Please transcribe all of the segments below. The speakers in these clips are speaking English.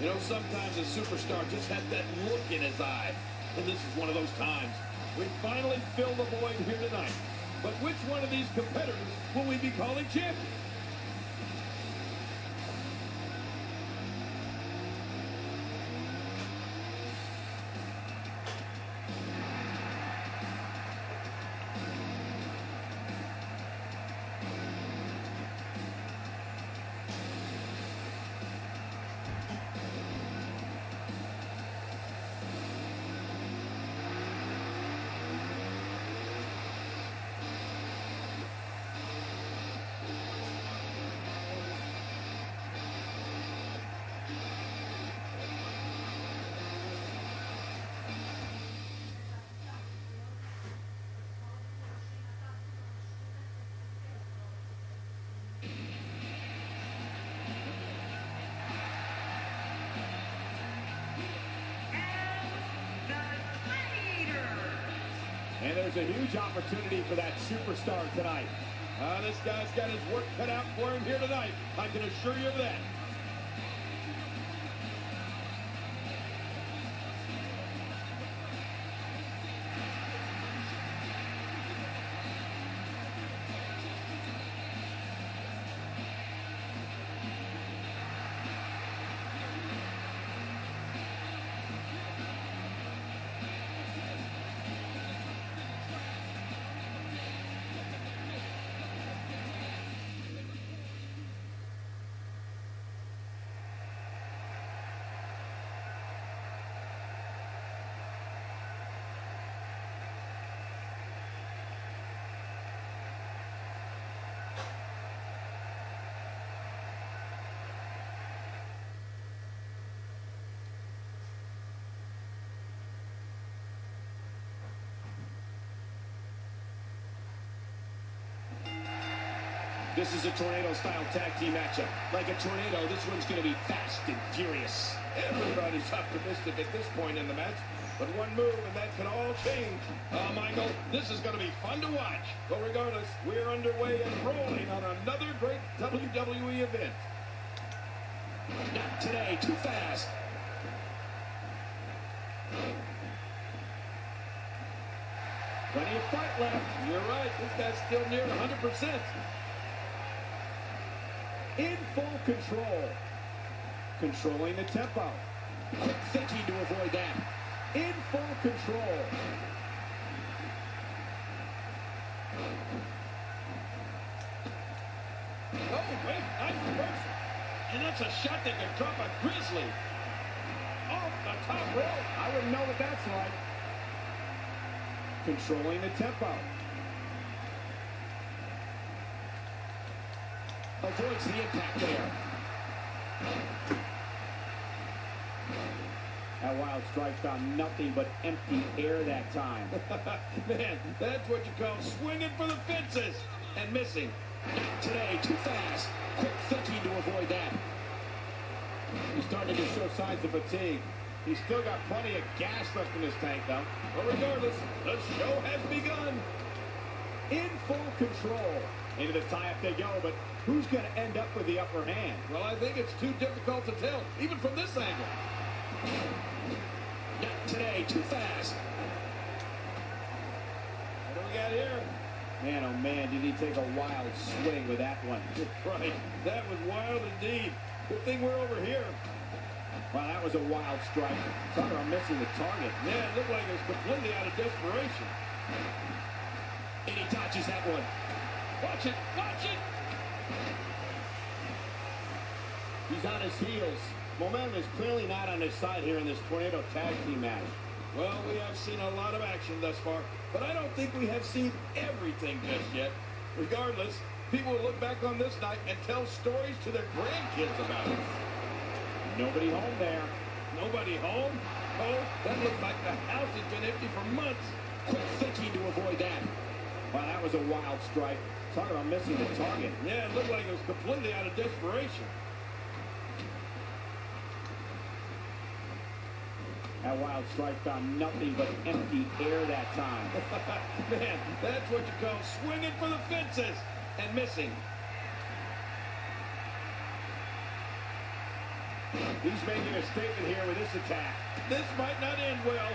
You know, sometimes a superstar just has that look in his eye. And this is one of those times. We finally fill the void here tonight. But which one of these competitors will we be calling champion? A huge opportunity for that superstar tonight. Ah, this guy's got his work cut out for him here tonight. I can assure you of that. This is a tornado-style tag team matchup. Like a tornado, this one's going to be fast and furious. Everybody's optimistic at this point in the match. But one move and that can all change. Uh, Michael, this is going to be fun to watch. But regardless, we're underway and rolling on another great WWE event. Not today, too fast. Plenty of fight left. You're right. This guy's still near 100%. In full control. Controlling the tempo. Quick thinking to avoid that. In full control. Oh, wait, nice reversal. And that's a shot that could drop a grizzly. Off the top rope. I wouldn't know what that's like. Controlling the tempo. Avoids the impact there. That wild strike found nothing but empty air that time. Man, that's what you call swinging for the fences and missing. Today, too fast. Quick thinking to avoid that. He's starting to show signs of fatigue. He's still got plenty of gas left in his tank, though. But regardless, the show has begun. In full control. Into the tie-up they go, but who's going to end up with the upper hand? Well, I think it's too difficult to tell, even from this angle. Not today, too fast. What do we got here? Man, oh man, did he take a wild swing with that one. Right, that was wild indeed. Good thing we're over here. Wow, that was a wild strike. Talk about missing the target. Yeah, it looked like it was completely out of desperation. And he dodges that one. Watch it, watch it. He's on his heels. Momentum is clearly not on his side here in this Tornado Tag Team match. Well, we have seen a lot of action thus far, but I don't think we have seen everything just yet. Regardless, people will look back on this night and tell stories to their grandkids about it. Nobody home there. Nobody home? Oh, that looks like the house has been empty for months. Quick thinking to avoid that. Wow, that was a wild strike. Talk about missing the target. Yeah, it looked like it was completely out of desperation. That wild strike found nothing but empty air that time. Man, that's what you call swinging for the fences and missing. He's making a statement here with this attack. This might not end well.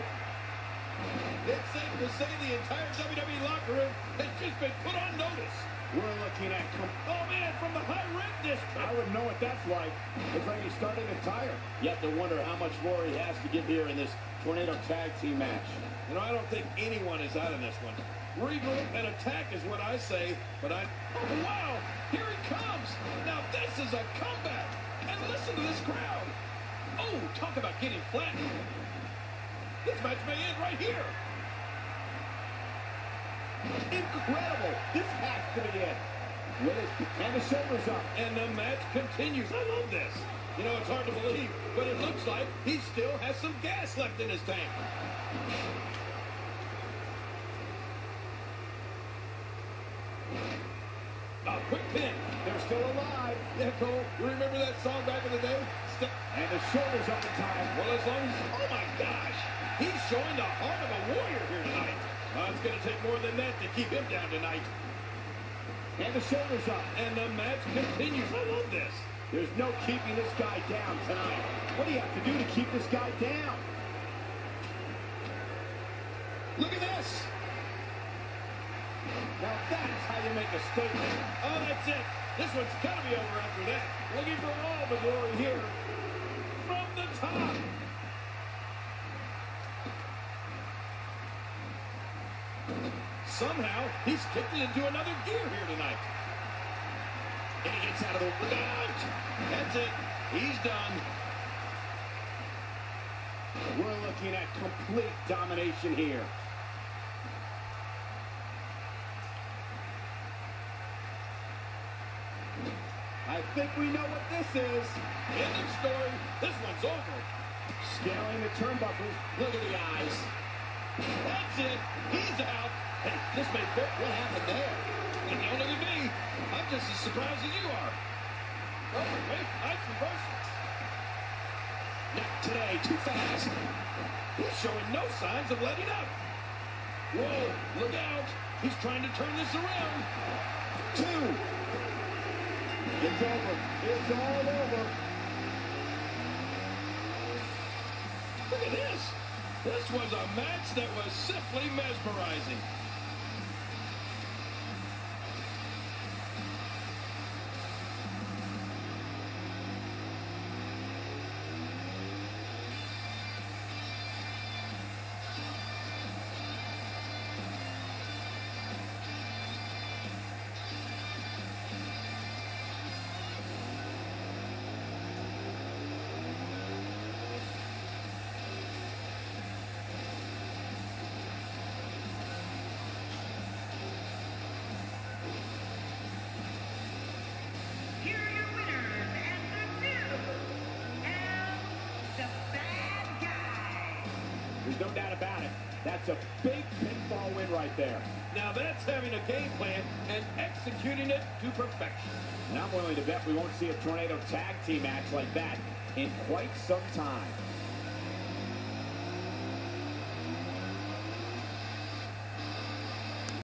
It's safe to say the entire WWE locker room has just been put on notice. We're looking at... Oh, man, from the high rent district. I would know what that's like. It's like he's starting to tire. You have to wonder how much more he has to give here in this Tornado Tag Team match. You know, I don't think anyone is out of this one. Regroup and attack is what I say, but I... Oh, wow! Here he comes! Now this is a comeback! And listen to this crowd! Oh, talk about getting flattened! This match may end right here! Incredible! This has to be it. It, and the shoulders up. And the match continues. I love this. You know, it's hard to believe, but it looks like he still has some gas left in his tank. A quick pin. They're still alive. Yeah, Cole, you remember that song back in the day? Ste- And the shoulders up in time. well, as long as... Oh, my gosh. He's showing the heart of a warrior here tonight. Uh, it's going to take more than that to keep him down tonight. And the shoulders up. And the match continues. I love this. There's no keeping this guy down tonight. What do you have to do to keep this guy down? Look at this. Now that's how you make a statement. Oh, that's it. This one's got to be over after that. Looking for all the glory here. From the top. Somehow, he's kicked into another gear here tonight. And he gets out of the... Out! That's it. He's done. We're looking at complete domination here. I think we know what this is. End of story. This one's over. Scaling the turnbuckles. Look at the eyes. That's it. He's out. Hey, this may fit. What happened there? And don't look at me. I'm just as surprised as you are. Oh, hey, nice reversal. Not today. Too fast. He's showing no signs of letting up. Whoa, look out. He's trying to turn this around. Two. It's over. It's all over. Look at this. This was a match that was simply mesmerizing. Doubt about it. That's a big pinfall win right there. Now that's having a game plan and executing it to perfection. And I'm willing to bet we won't see a Tornado Tag Team match like that in quite some time.